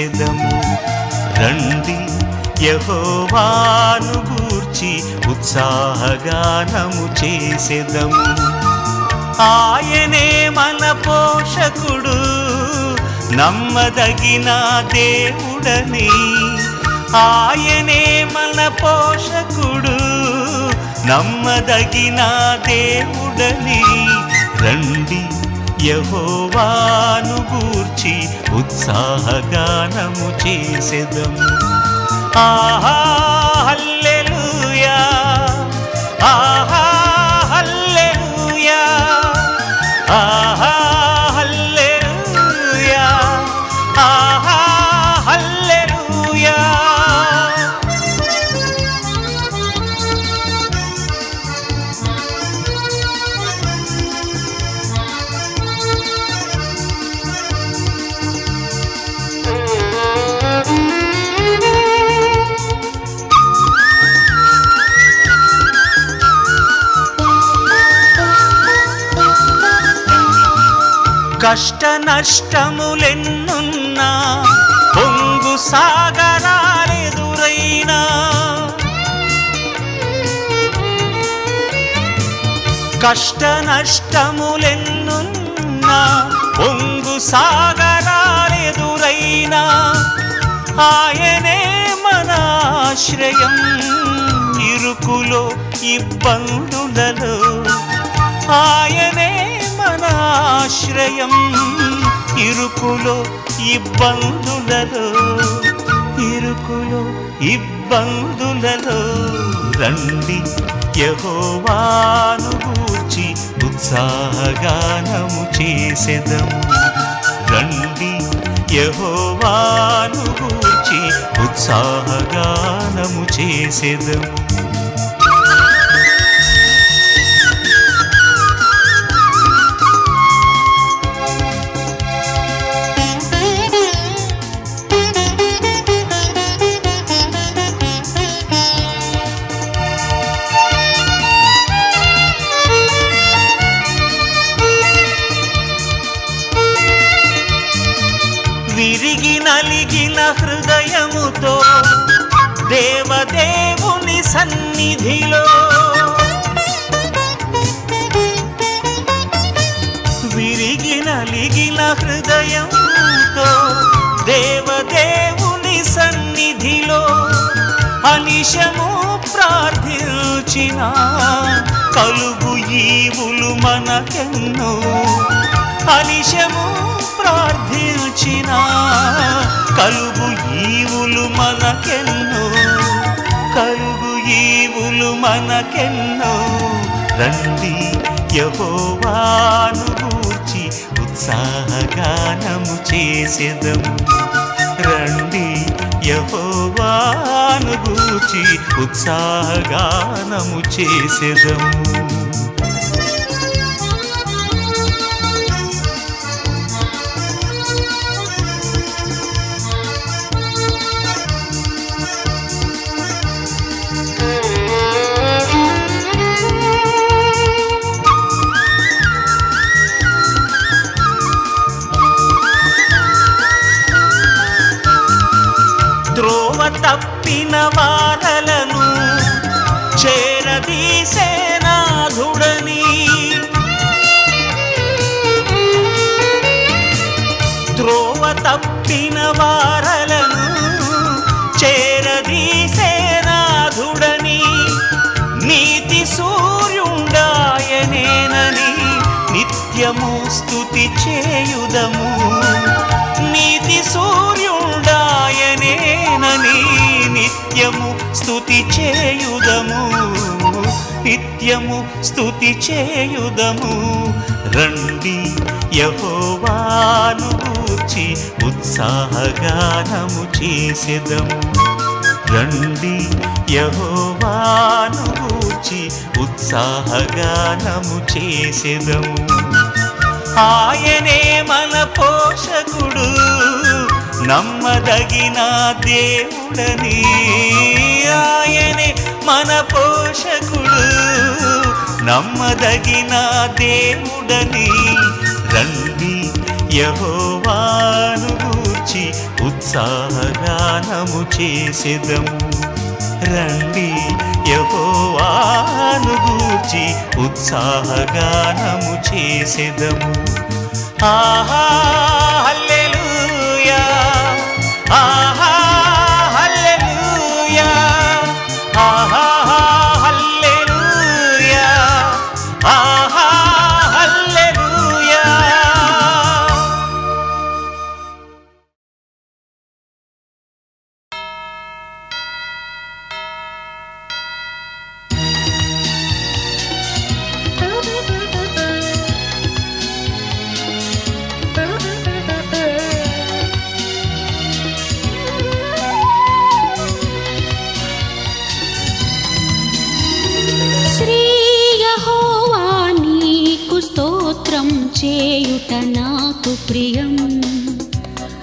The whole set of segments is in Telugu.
చేసెదము. రండి యహోవాను గూర్చి ఉత్సాహగానము చేసెదము. ఆయనే మన పోషకుడు నమ్మదగిన దేవుడని. ఆయనే మన పోషకుడు నమ్మదగిన దేవుడని. రండి యహోవాను గూర్చి ఉత్సాహగానము చేసెదం. ఆహా హల్లెలూయా. ఆ నష్టములెన్నున్నా పొంగు సాగరాలెదురైనా. కష్ట నష్టములెన్నున్నా పొంగు సాగరాలెదురైనా. ఆయనే మన ఆశ్రయం ఇరుకులో ఇబ్బందులలో. ఆయనే మన ఆశ్రయం ఇరుకులో ఇబ్బందులలో ఇరుకులో ఇబ్బందులలో రండి. యహోవాను గూర్చి ఉత్సాహగానము చేసెదము రండి. యహోవాను గూర్చి ఉత్సాహగానము చేసెదము అనిశము ప్రార్థించిన కలుగు ఈవులు మనకెన్నో. అనిశము ప్రార్థించిన కలుగు ఈవులు మనకెన్నో. కలుగు ఈవులు మనకెన్నో. రండి యహోవాను గూర్చి ఉత్సాహగానము చేసేదము. రండి యహోవాను గూర్చి ఉత్సాహగానము చేసెదము వారలను చేరదీసే నాధుడని త్రోవ తప్పిన వారలను చేరదీసే నాధుడని నీతి సూర్యుండాయనేనని నిత్యము స్థుతి చేయుదము. నిత్యము స్తుతి చేయుదము నిత్యము స్తుతి చేయుదము. రండి యహోవాను గూర్చి ఉత్సాహగానము చేసెదము రండి యహోవాను గూర్చి ఉత్సాహగానము చేసెదము ఆయనే మన పోషకుడు. నమ్మదగిన దేవుడని ఆయనే మన పోషకుడు. నమ్మదగిన దేవుడని రండి యహోవాను గూర్చి ఉత్సాహగానము చేసేదము రండి యహోవాను గూర్చి ఉత్సాహగానము చేసేదము ఆహా ఆహా చేయుట నాకు ప్రియం.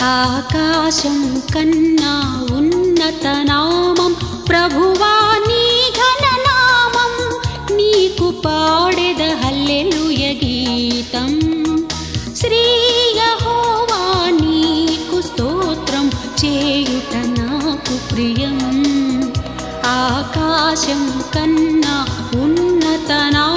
ఆకాశం కన్నా ఉన్నత నామం ప్రభువా నీ ఘననామం నీకు పాడెద హల్లెలుయ గీతం. శ్రీయహోవా నీకు స్తోత్రం చేయుట నాకు ప్రియం. ఆకాశం కన్నా ఉన్నత నామం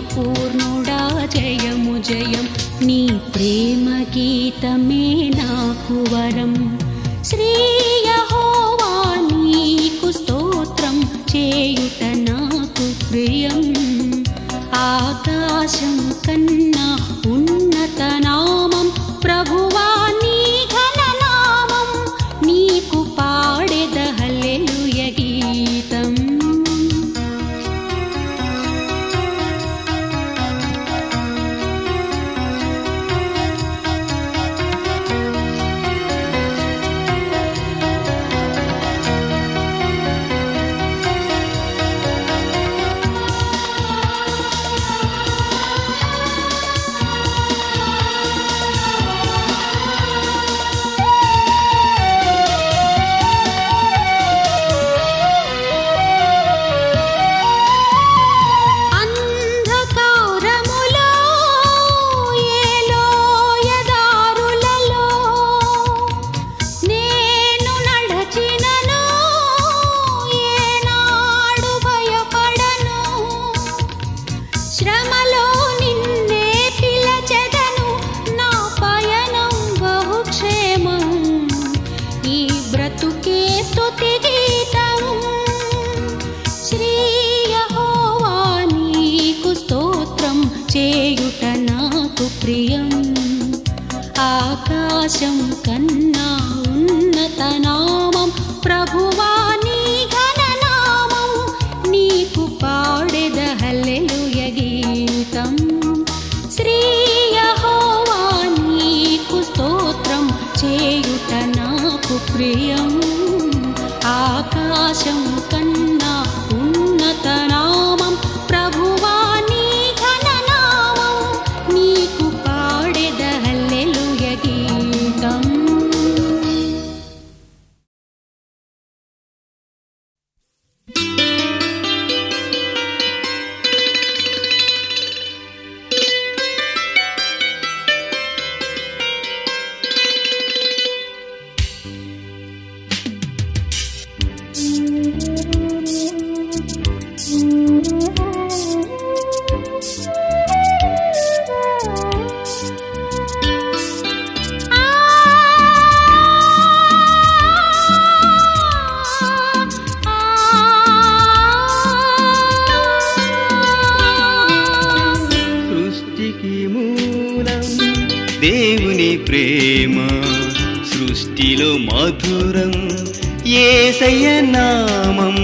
పూర్ణుడా జయము జయం. నీ ప్రేమ గీతమే నాకు వరం. శ్రీయహోవా నీకు స్తోత్రం చేయుట నాకు ప్రియం. ఆకాశం కన్నా शङ्कन्नान्नतना నీ ప్రేమ సృష్టిలో మధురం ఏసయ్య నామం.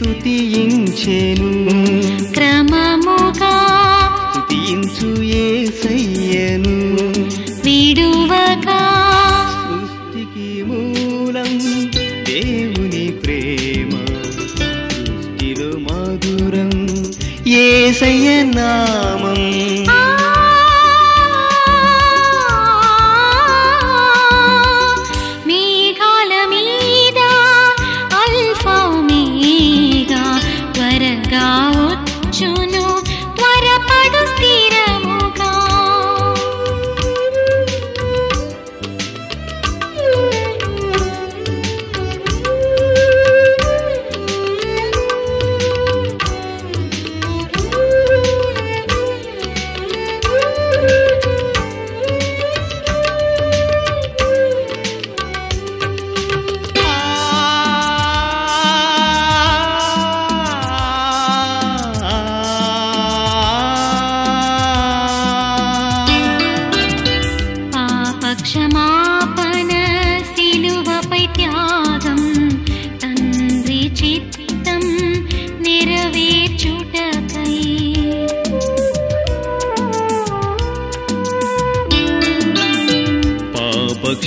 స్తుతించెను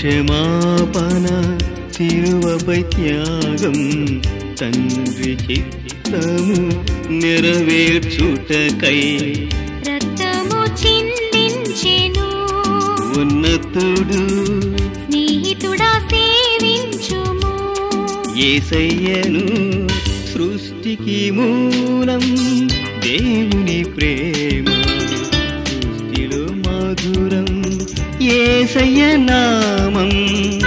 క్షమాపణ തിരുവപൈ ത്യാഗം തന്ത്രി ചിത്തമു నెరవేర్చుటకై. రక్తము చిందించెను. ఉన్నతుడు స్నేహితుడా సేవించుము. ఏసయ్యను సృష్టికి మూలం దేవుని ప్రేమ. இசைய நாமம்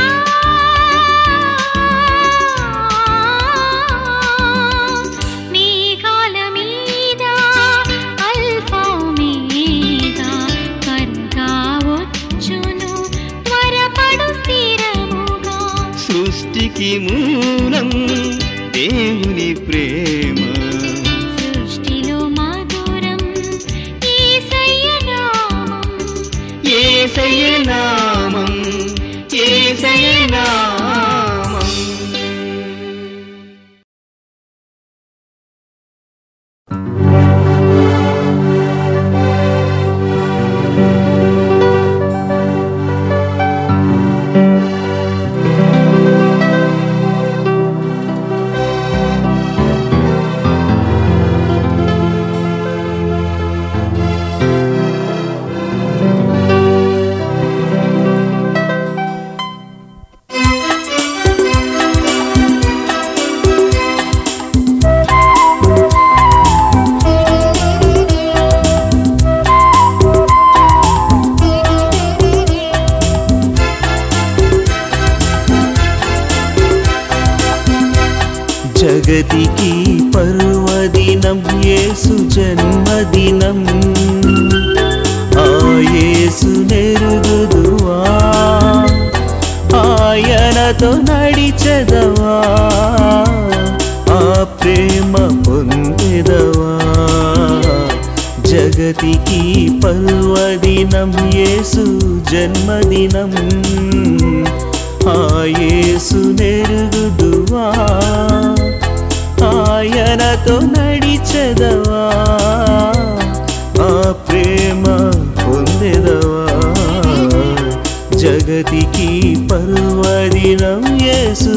యేసు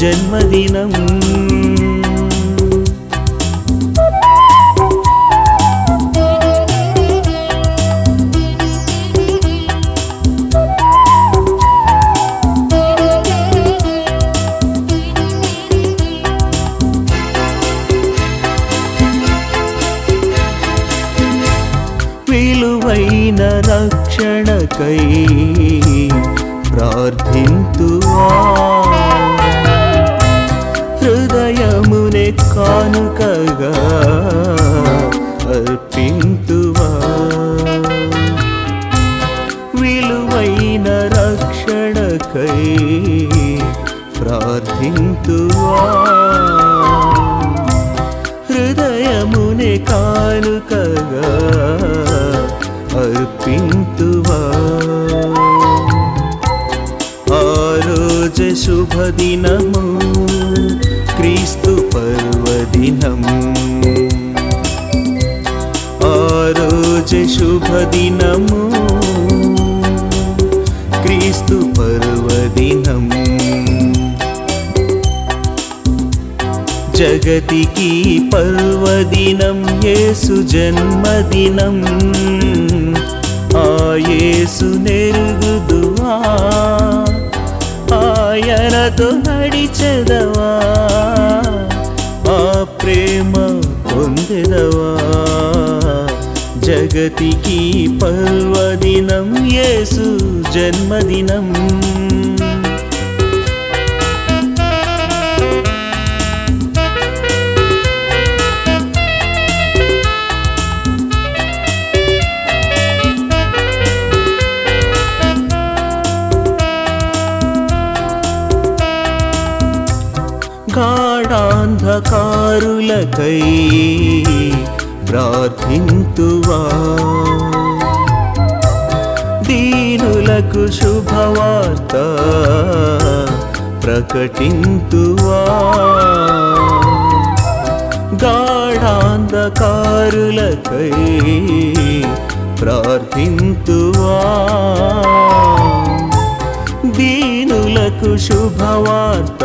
జన్మదినం. शुभदिनम् क्रीस्तुपर्वदिनम् आरोज शुभदिनम् क्रीस्तुपर्वदिनम् जगतिकी पर्वदिनं येसु जन्मदिनम्। आयेसु निर्गुदुवा ఆయనతో నడిచెదవా? ఆ ప్రేమ పొందెదవా? జగతికి పర్వదినం యేసు జన్మదినం. గాఢాంధకారులకై ప్రార్థింతువా. దీనులకు శుభవార్త ప్రకటింతువా. గాఢాంధకారులకై ప్రార్థింతువా. దీనులకు శుభవార్త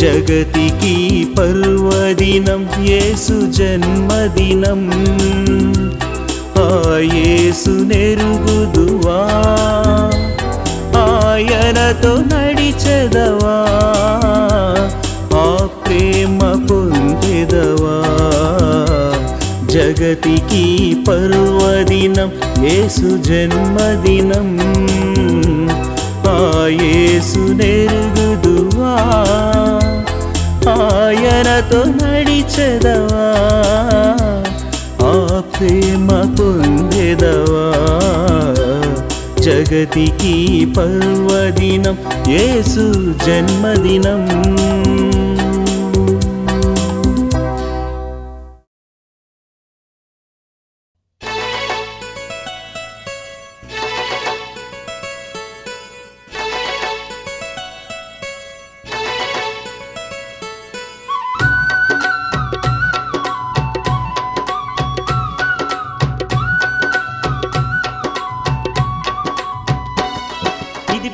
जगतिकी पर्वदिनं క్రీస్తు పర్వదినం జగతికి పర్వదినం యేసు జన్మదినం. ఆ నెరుగుదువా? ఆయనతో నడిచెదవా? ఆ ప్రేమ పొందెదవా? జగతికి పర్వదినం యేసు జన్మదినం. ఆ యేసు నెరుగుదువా? ఆయనతో నడిచెదవా? ఆ ప్రేమ పొందెదవా? జగతికి పర్వదినం యేసు జన్మదినం.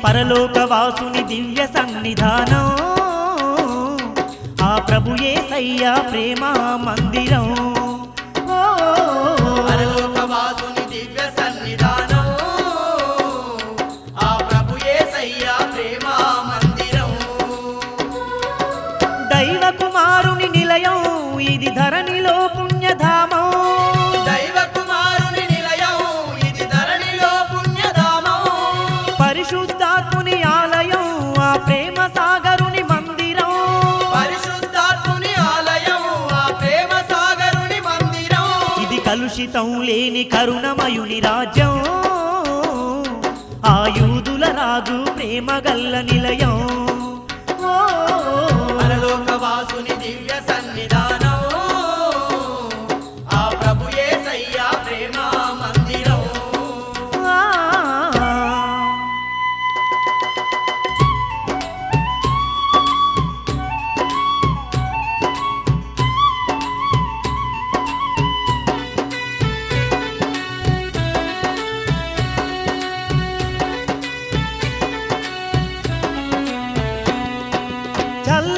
పరలోకవాసుని దివ్య సన్నిధానం. ఆ ప్రభుయే సయ్యా ప్రేమ మందిరం. అంకితం లేని కరుణమయుని రాజ్యం. ఆయుధుల రాజు ప్రేమగల్ల నిలయం.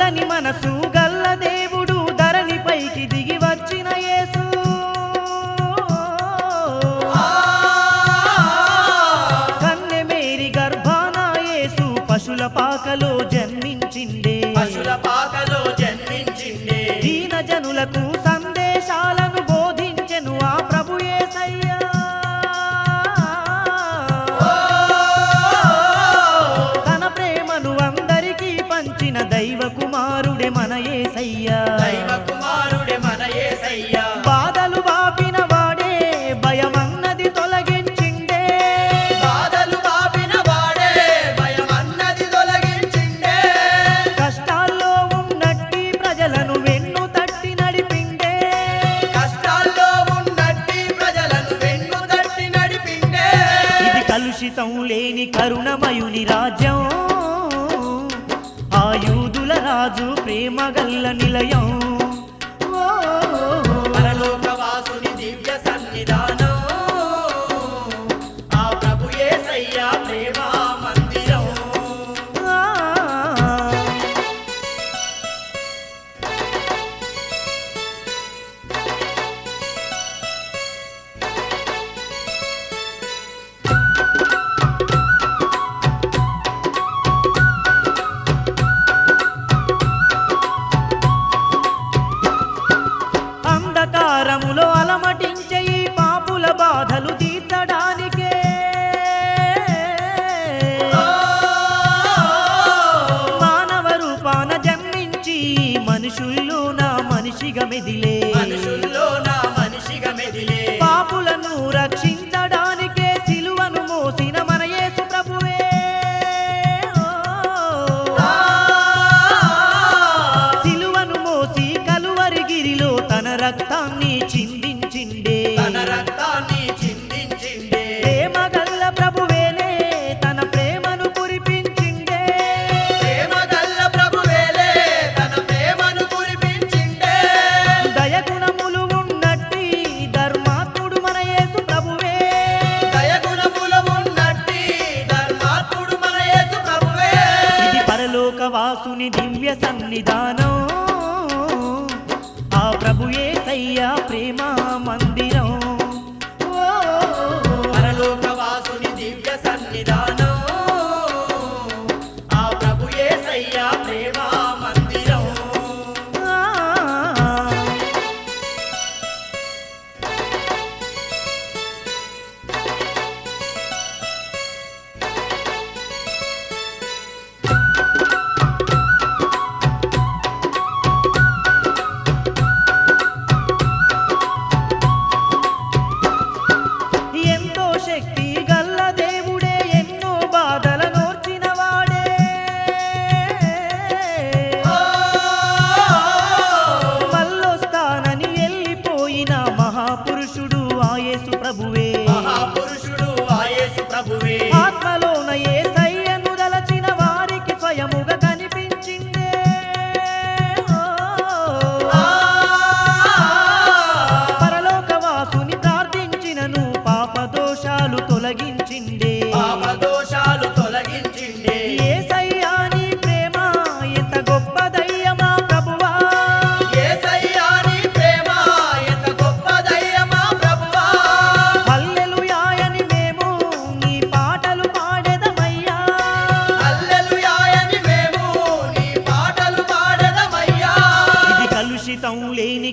చల్లని మనసు గల్ల దేవుడు ధరణిపైకి దిగి వచ్చిన యేసు. కన్నె మేరి గర్భాన యేసు పశుల పాకలో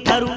కరుణ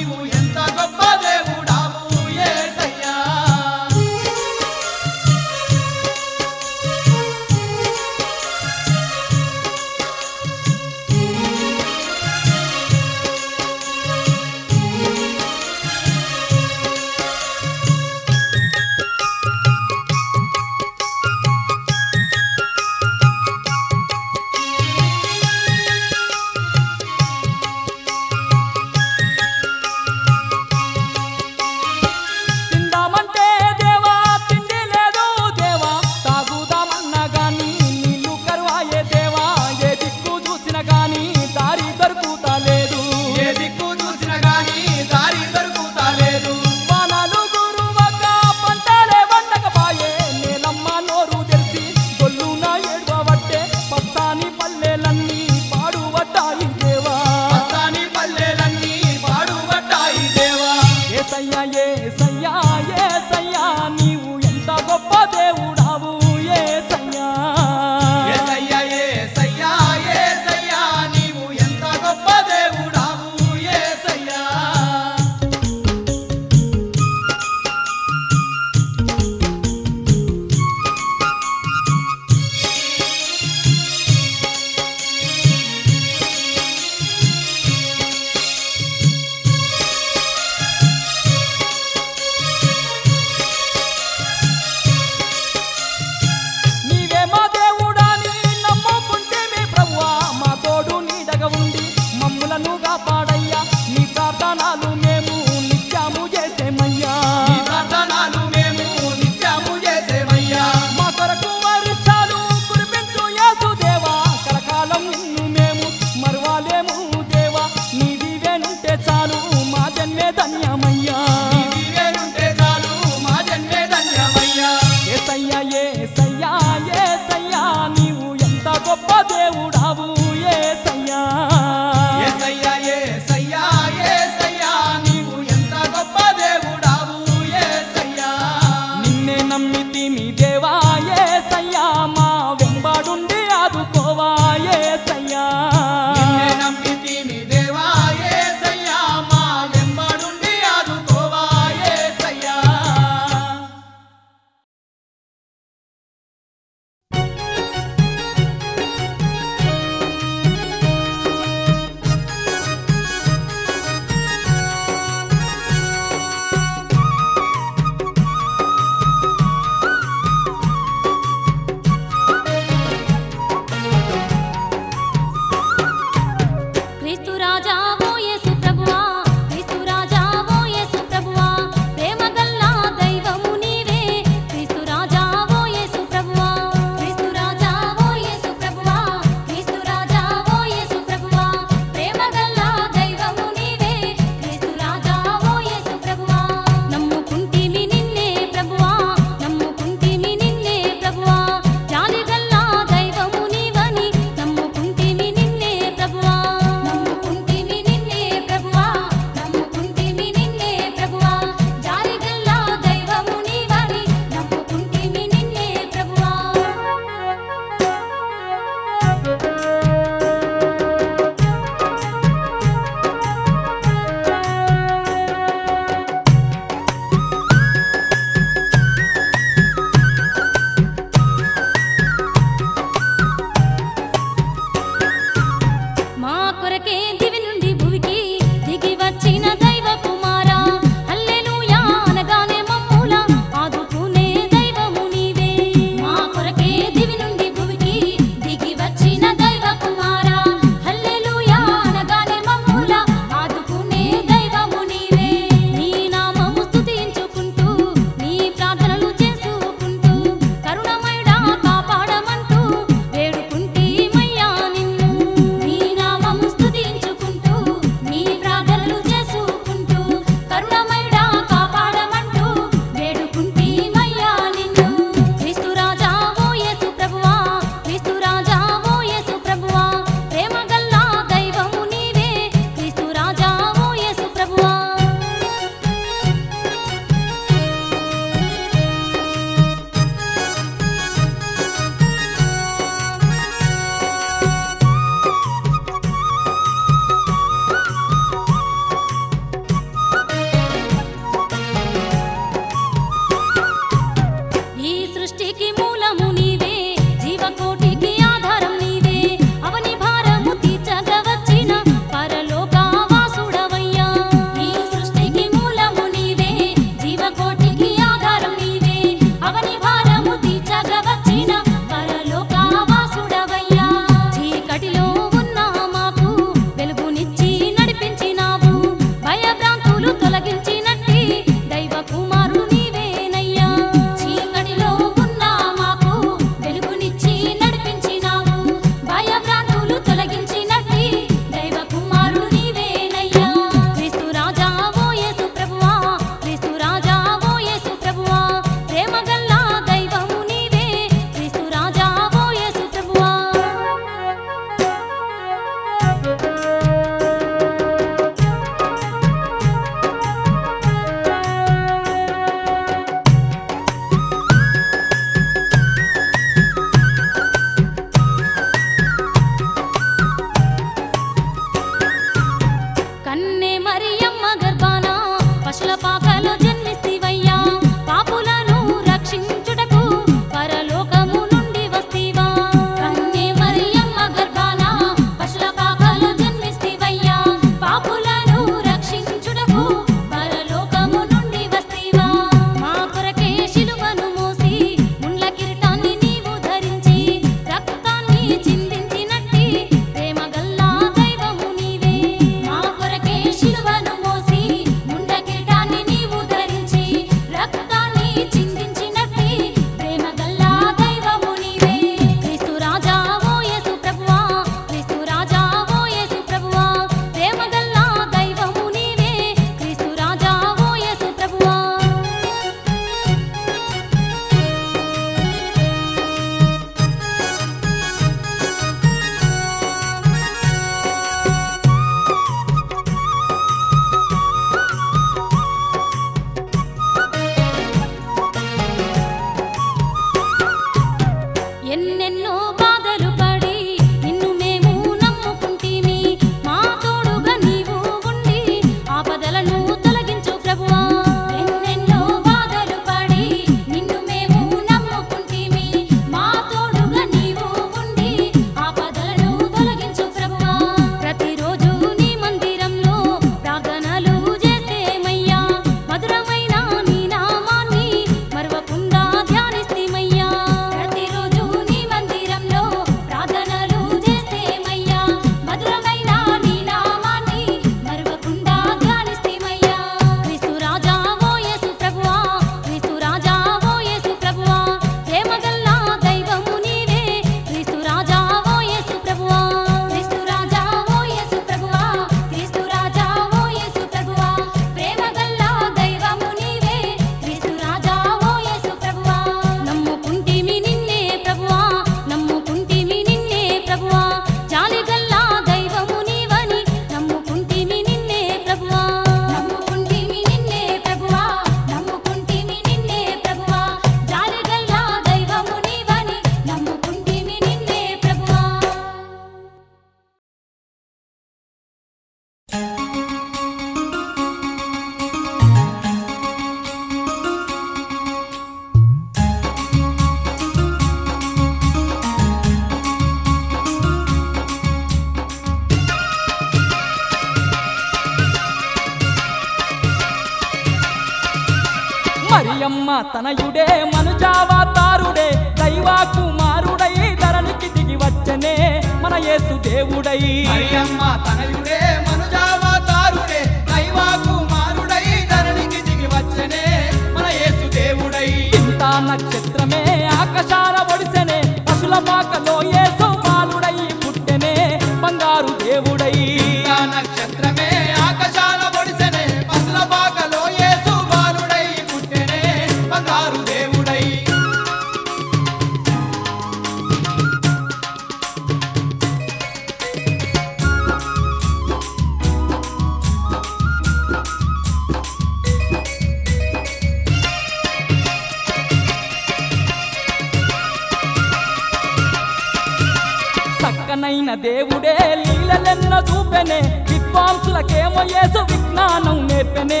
చేసిన దేవుడే లీలలెన్నో చూపెనే విద్వాంసులకేమో ఏసు విజ్ఞానం నేర్పెనే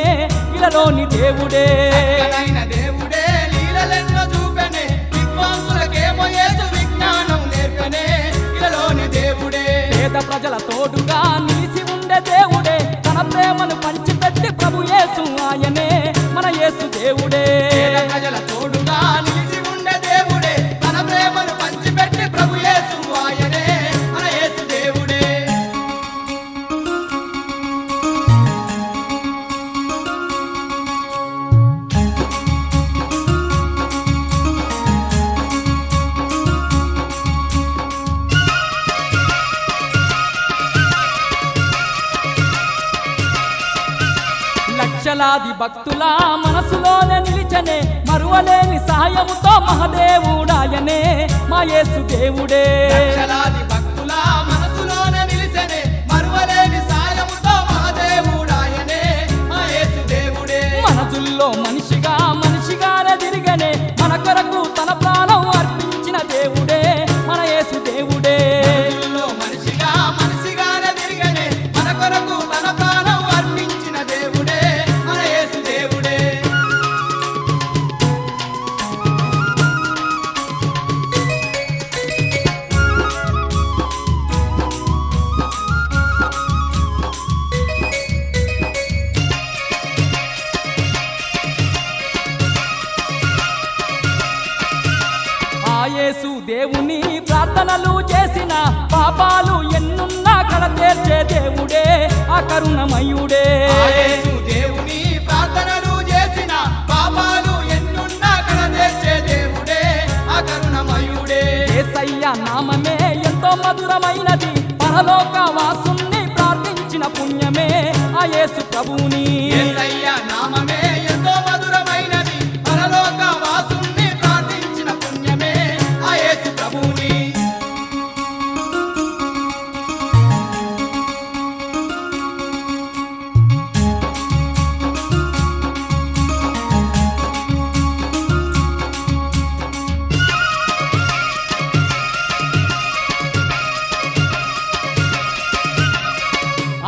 ఇలాలోని దేవుడే. దేవుడే ఏసు విజ్ఞానం దేవుడే. ప్రజల తోడుగా నిలిచి ఉండే దేవుడే తన ప్రేమను పంచిపెట్టి ప్రభు యేసు ఆయనే మన యేసు దేవుడే. ప్రజల తోడు వేలాది భక్తుల మనసులోనే నిలిచనే మరువలేని సహాయముతో మహదేవుడాయనే మాయేసు దేవుడే. వేలాది భక్తుల మనసులోనే నిలిచనే మరువలేని సహాయముతో మహదేవుడాయనే మాయేసు దేవుడే. మనసుల్లో మనిషి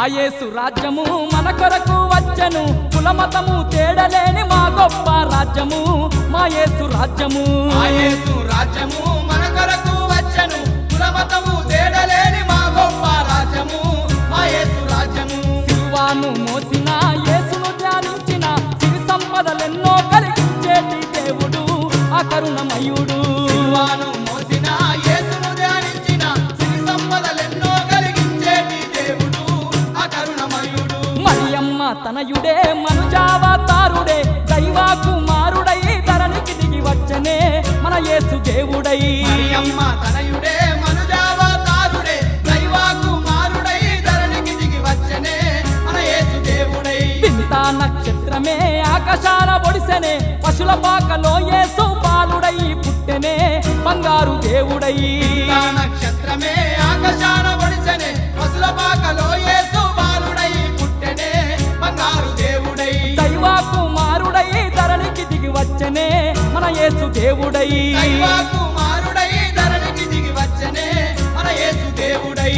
ఆ యేసు రాజ్యము మన కొరకు వచ్చెను. కులమతము తేడలేని మా గొప్ప రాజ్యము. మా యేసు రాజ్యము. ఆ యేసు రాజ్యము మన కొరకు వచ్చెను. కులమతము తేడలేని మా గొప్ప రాజ్యము. మా యేసు రాజ్యము. సిల్వాను మోసిన యేసును ధ్యానించిన సిరి సంపదలెన్నో కలిగించేటి దేవుడు ఆ కరుణమయుడు. సిల్వాను తనయుడే మనుజావతారుడే దైవా కుమారుడై ధరణికి దిగి వచ్చనే మన యేసు దేవుడై. మరియమ్మ తనయుడే మనుజావతారుడే దైవా కుమారుడై ధరణికి దిగి వచ్చనే మన యేసు దేవుడై. వింత నక్షత్రమే ఆకాశాన ఒడిసెనే పశుల పాకలో యేసు బాలుడై పుట్టెనే బంగారు దేవుడై. నక్షత్రమే ఆకాశాన ఒడిసెనే పసుల పాకలో యేసు బంగారు దేవుడై. దైవా కుమారుడై ధరణికి దిగి వచ్చనే మన యేసు దేవుడై. దైవ కుమారుడై ధరణికి దిగి వచ్చనే మన యేసు దేవుడై.